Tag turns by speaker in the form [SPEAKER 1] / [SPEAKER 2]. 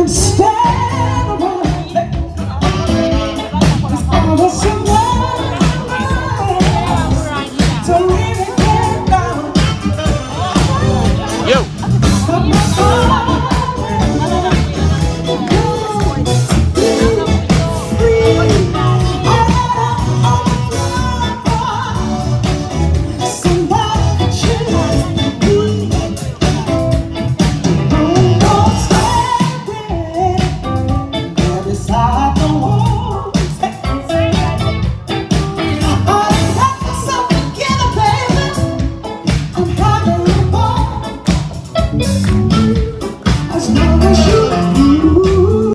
[SPEAKER 1] Instead